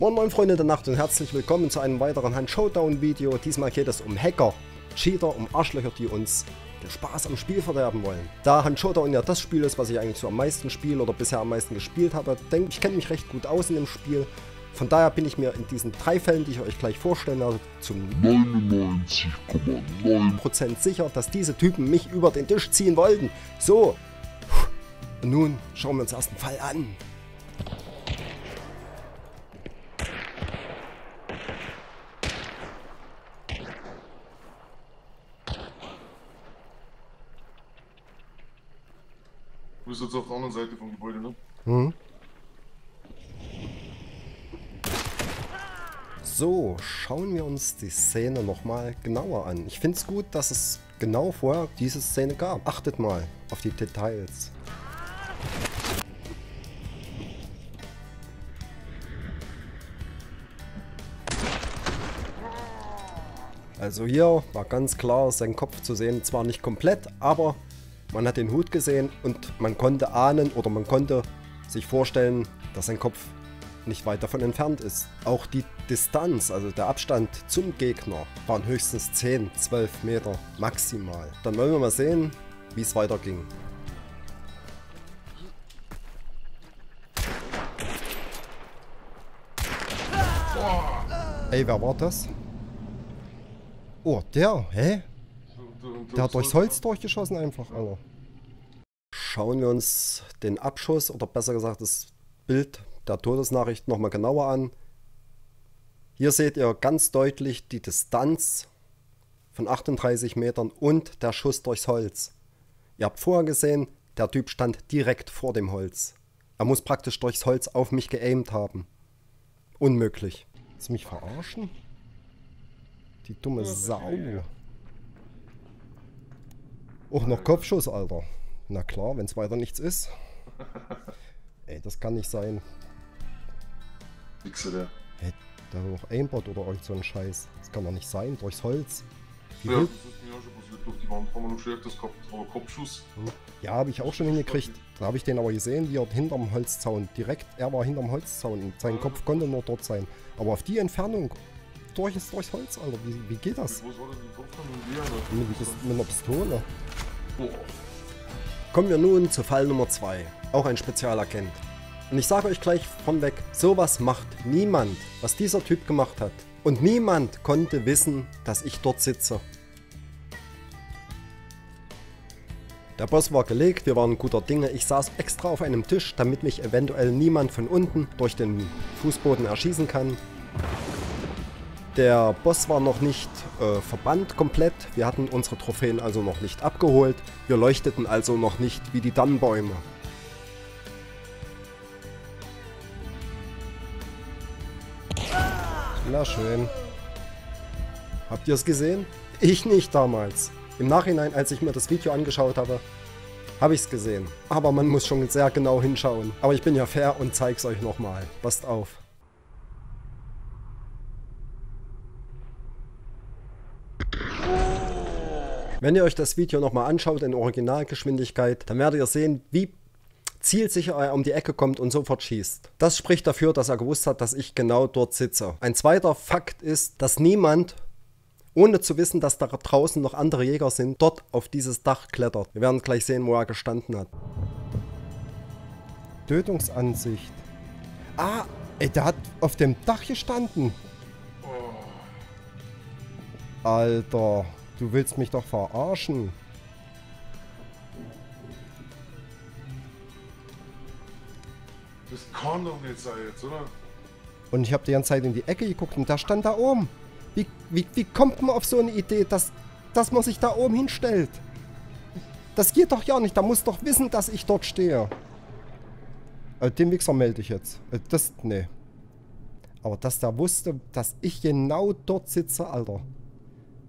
Moin moin Freunde der Nacht und herzlich willkommen zu einem weiteren Hand Showdown Video. Diesmal geht es um Hacker, Cheater, um Arschlöcher, die uns den Spaß am Spiel verderben wollen. Da Hand Showdown ja das Spiel ist, was ich eigentlich so am meisten spiele oder bisher am meisten gespielt habe, denke ich, kenne mich recht gut aus in dem Spiel. Von daher bin ich mir in diesen drei Fällen, die ich euch gleich vorstellen werde, zum 99,9% sicher, dass diese Typen mich über den Tisch ziehen wollten. So, und nun schauen wir uns den ersten Fall an. Du bist jetzt auf der anderen Seite vom Gebäude, ne? Mhm. So, schauen wir uns die Szene nochmal genauer an. Ich finde es gut, dass es genau vorher diese Szene gab. Achtet mal auf die Details. Also hier war ganz klar sein Kopf zu sehen, zwar nicht komplett, aber man hat den Hut gesehen und man konnte ahnen oder man konnte sich vorstellen, dass sein Kopf nicht weit davon entfernt ist. Auch die Distanz, also der Abstand zum Gegner, waren höchstens 10, 12 Meter maximal. Dann wollen wir mal sehen, wie es weiterging. Ey, wer war das? Oh, der, hä? Der hat durchs Holz durchgeschossen einfach, Alter. Schauen wir uns den Abschuss oder besser gesagt das Bild der Todesnachricht nochmal genauer an. Hier seht ihr ganz deutlich die Distanz von 38 Metern und der Schuss durchs Holz. Ihr habt vorher gesehen, der Typ stand direkt vor dem Holz. Er muss praktisch durchs Holz auf mich geaimt haben. Unmöglich. Willst du mich verarschen? Die dumme Sau. Oh, noch Kopfschuss, Alter. Na klar, wenn es weiter nichts ist. Ey, das kann nicht sein. Wichser der. Hey, da war noch Aimbot oder irgend so ein Scheiß. Das kann doch nicht sein, durchs Holz. Wie Ja, das ist mir auch schon passiert. Durch die Wand haben wir noch schlechtes gehabt. Aber Kopfschuss. Ja, habe ich auch schon hingekriegt. Da habe ich den aber gesehen, wie er hinterm Holzzaun, direkt, er war hinterm Holzzaun und sein Kopf konnte nur dort sein. Aber auf die Entfernung, durch ist durchs Holz, Alter, wie, wie geht das? Groß war denn Mit, mit, mit einer Pistole. Boah. Kommen wir nun zu Fall Nummer 2. Auch ein Spezialagent. Und ich sage euch gleich von weg, sowas macht niemand, was dieser Typ gemacht hat. Und niemand konnte wissen, dass ich dort sitze. Der Boss war gelegt, wir waren guter Dinge. Ich saß extra auf einem Tisch, damit mich eventuell niemand von unten durch den Fußboden erschießen kann. Der Boss war noch nicht äh, verbannt komplett. Wir hatten unsere Trophäen also noch nicht abgeholt. Wir leuchteten also noch nicht wie die Dannenbäume. Na schön. Habt ihr es gesehen? Ich nicht damals. Im Nachhinein, als ich mir das Video angeschaut habe, habe ich es gesehen. Aber man muss schon sehr genau hinschauen. Aber ich bin ja fair und zeig's euch nochmal. Passt auf. Wenn ihr euch das Video nochmal anschaut in Originalgeschwindigkeit, dann werdet ihr sehen, wie zielsicher er um die Ecke kommt und sofort schießt. Das spricht dafür, dass er gewusst hat, dass ich genau dort sitze. Ein zweiter Fakt ist, dass niemand, ohne zu wissen, dass da draußen noch andere Jäger sind, dort auf dieses Dach klettert. Wir werden gleich sehen, wo er gestanden hat. Tötungsansicht. Ah, ey, der hat auf dem Dach gestanden. Alter, du willst mich doch verarschen. Das kann doch nicht sein jetzt, oder? Und ich habe die ganze Zeit in die Ecke geguckt und da stand da oben. Wie, wie, wie kommt man auf so eine Idee, dass, dass man sich da oben hinstellt? Das geht doch ja nicht. Da muss doch wissen, dass ich dort stehe. Äh, den Wichser melde ich jetzt. Äh, das, nee. Aber dass der wusste, dass ich genau dort sitze, Alter.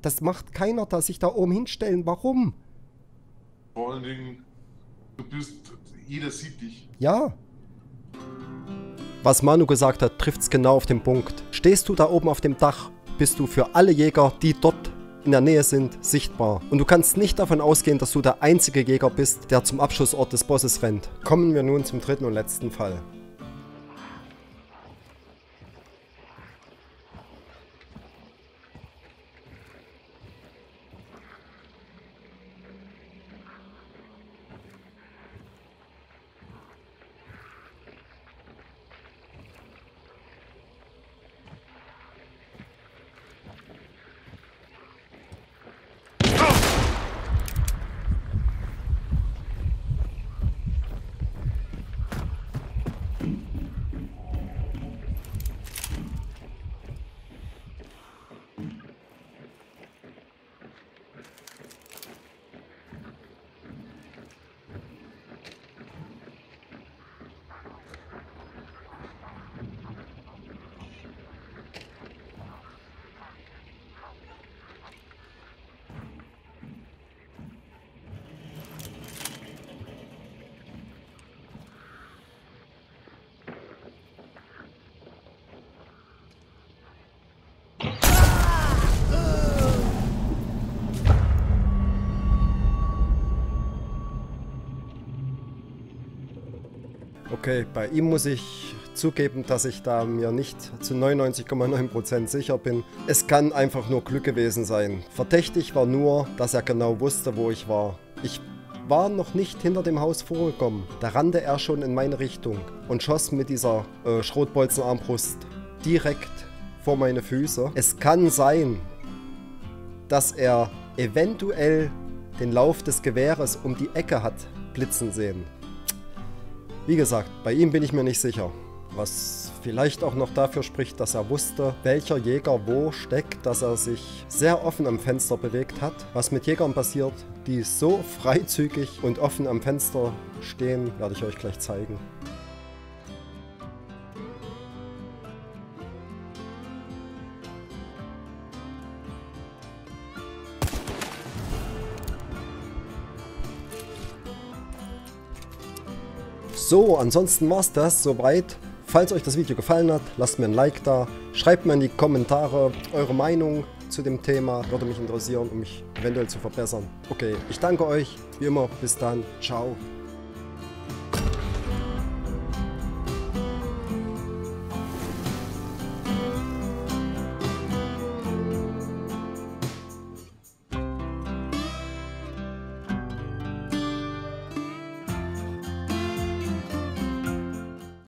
Das macht keiner, dass sich da oben hinstellen. Warum? Vor allen Dingen, du bist. Jeder sieht dich. Ja. Was Manu gesagt hat, trifft's genau auf den Punkt. Stehst du da oben auf dem Dach, bist du für alle Jäger, die dort in der Nähe sind, sichtbar. Und du kannst nicht davon ausgehen, dass du der einzige Jäger bist, der zum Abschussort des Bosses rennt. Kommen wir nun zum dritten und letzten Fall. Okay, bei ihm muss ich zugeben, dass ich da mir nicht zu 99,9% sicher bin. Es kann einfach nur Glück gewesen sein. Verdächtig war nur, dass er genau wusste, wo ich war. Ich war noch nicht hinter dem Haus vorgekommen. Da rannte er schon in meine Richtung und schoss mit dieser äh, Schrotbolzenarmbrust direkt vor meine Füße. Es kann sein, dass er eventuell den Lauf des Gewehres um die Ecke hat blitzen sehen. Wie gesagt, bei ihm bin ich mir nicht sicher. Was vielleicht auch noch dafür spricht, dass er wusste, welcher Jäger wo steckt, dass er sich sehr offen am Fenster bewegt hat. Was mit Jägern passiert, die so freizügig und offen am Fenster stehen, werde ich euch gleich zeigen. So, ansonsten war es das soweit. Falls euch das Video gefallen hat, lasst mir ein Like da. Schreibt mir in die Kommentare eure Meinung zu dem Thema. Würde mich interessieren, um mich eventuell zu verbessern. Okay, ich danke euch. Wie immer, bis dann. Ciao.